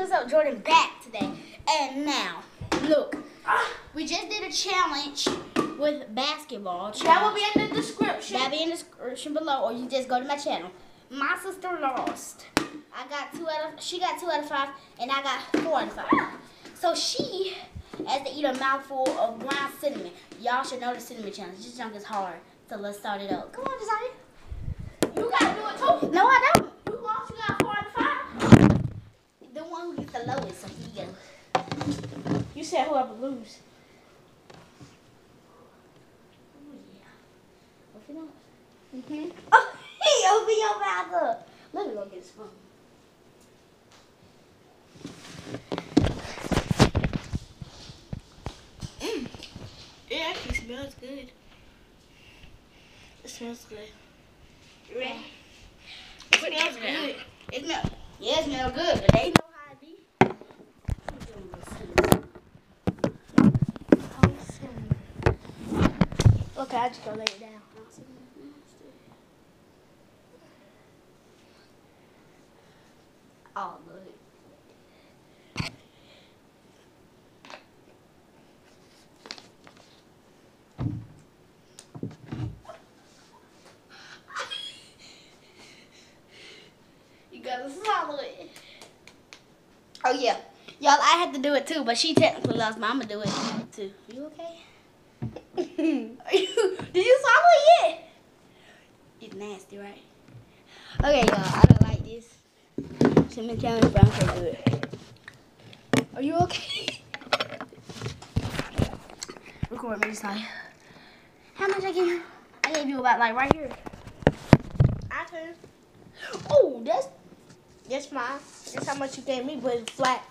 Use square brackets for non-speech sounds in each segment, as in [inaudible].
What's Up Jordan back today. And now, look, we just did a challenge with basketball. That will be in the description. That'll be in the description below, or you just go to my channel. My sister lost. I got two out of, she got two out of five, and I got four out of five. So she has to eat a mouthful of ground cinnamon. Y'all should know the cinnamon challenge. This junk is hard. So let's start it up. Come on, Desire. You gotta do it too. No, I don't. You lost, you got four out of five. The one who gets the lowest, so he goes. You said whoever lose. Oh, yeah. Open up. Mm-hmm. Oh, he opened your mouth up. Let me go get his phone. It actually smells good. It smells good. Ready? It smells good. It smell. Yeah, it smell good, but they know how it be. Okay, I just go lay it down. Oh, look. You gotta swallow it. Oh yeah, y'all. I had to do it too, but she technically lost. But I'm gonna do it too. You okay? [laughs] [laughs] Did you swallow it yet? It's nasty, right? Okay, y'all. I don't like this. Cinnamon challenge, but I'm so good. Are you okay? [laughs] Record me this time. How much I you? I gave you about like right here. I can. Oh, that's That's mine. That's how much you gave me, but it's flat.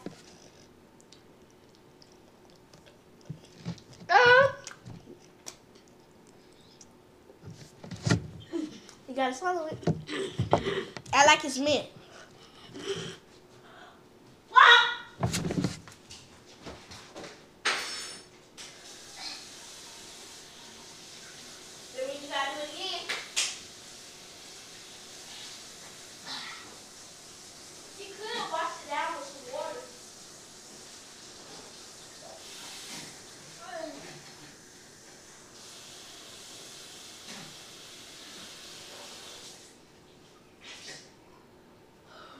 Gotta swallow it. I like his mint. That means you gotta do it again. You could have washed it down with some water.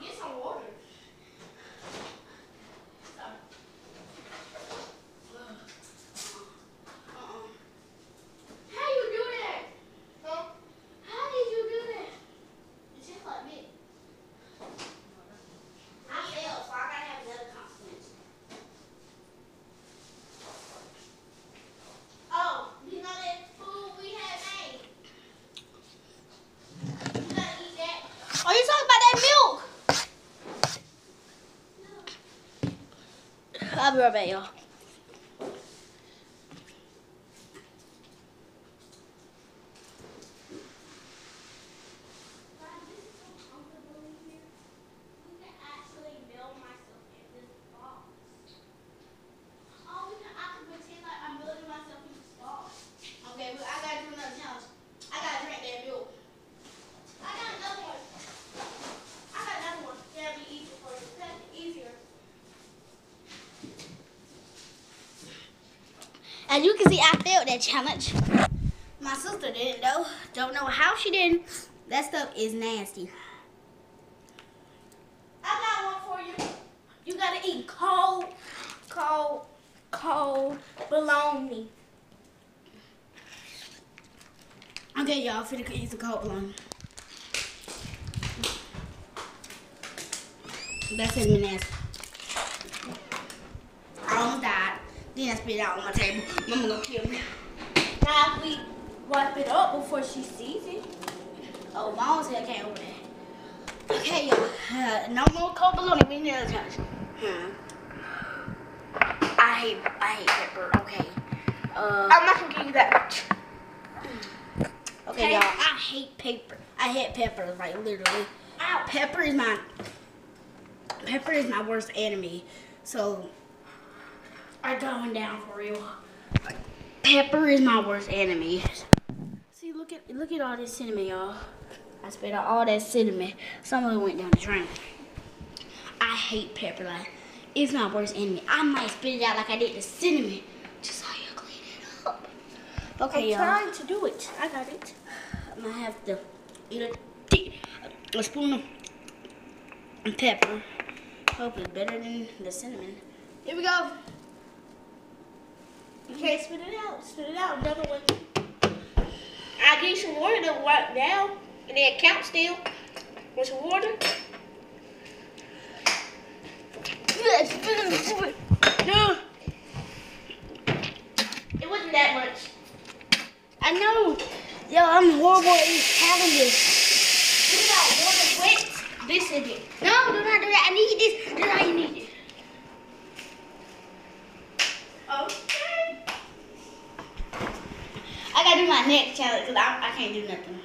Get some water. How you do that? Huh? How did you do that? It's just like me. I failed, so I gotta have another consequence. Oh, you know that food we had made? You gotta eat that. Are you talking about that milk? I'll be right back, y'all. Okay, but I gotta do another challenge. I gotta drink that milk. I got another one. I got another one. That'll be easier for you. That'll be easier. As you can see, I failed that challenge. My sister didn't though. Don't know how she didn't. That stuff is nasty. I got one for you. You gotta eat cold, cold, cold bologna. Okay, y'all, finna eat the cold one. That's in nasty. I almost died. Then I spit it out on my table. Mama gonna kill me. Now if we wipe it up before she sees it. Oh, mom said I can't open it. Okay, y'all. Uh, no more cold bologna. We need another challenge. Hmm. I hate, I hate pepper. Okay. Uh, I'm not gonna give you that much. okay, okay. y'all. I hate pepper. I hate pepper, like literally. Ow. Pepper is my pepper is my worst enemy. So I'm going down for real. Pepper is my worst enemy. See, look at look at all this cinnamon, y'all. I spit out all that cinnamon. Some of it went down the drain. I hate pepper. Like, it's my worst enemy. I might spit it out like I did the cinnamon. Just so you clean it up. Okay, I'm trying to do it. I got it. I'm gonna have to eat a, a spoon of pepper. Hope it's better than the cinnamon. Here we go. You can't spit it out. Spit it out. Another one. Give you some water to wipe down. And then count still. With some water. No, It wasn't that much. I know. Yo, I'm horrible at having this. You got water wet. This is it. No, do not do that. I need this. Is how need it. Okay. I gotta do my next challenge because I, I can't do nothing.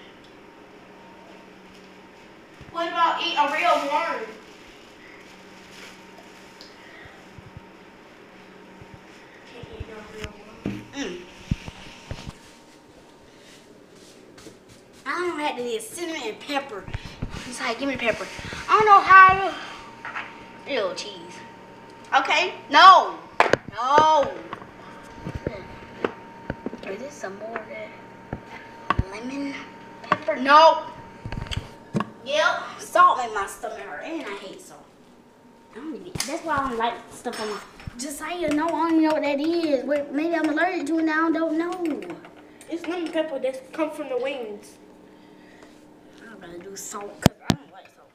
What about eat a real worm? Can't eat no real worm. Mm. I don't know how to do. Cinnamon and pepper. Just like, give me the pepper. I don't know how to. Ew, cheese. Okay. No. No. Some more lemon pepper? No. Yep. Salt make my stomach hurt, and I hate salt. I don't even, that's why I don't like stuff on my. Just say you know, I don't even know what that is. Maybe I'm allergic to it now. I don't know. It's lemon pepper that come from the wings. I'm gonna do salt because I don't like salt.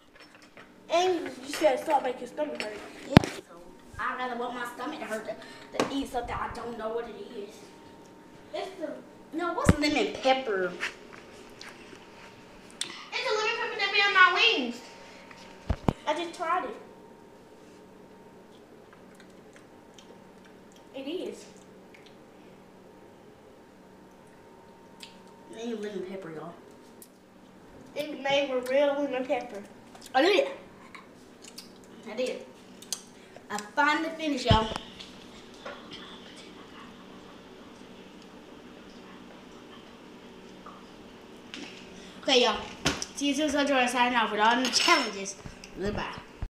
And you said salt make your stomach hurt. Yeah, so I'd rather want my stomach to hurt than eat something I don't know what it is. It's the No, what's lemon pepper? it's the lemon pepper that be on my wings. I just tried it. It is. It ain't lemon pepper, y'all. It's made with real lemon pepper. I did. I did. I finally finished, y'all. Okay, y'all. See you soon. So, signing off with all the challenges. Goodbye.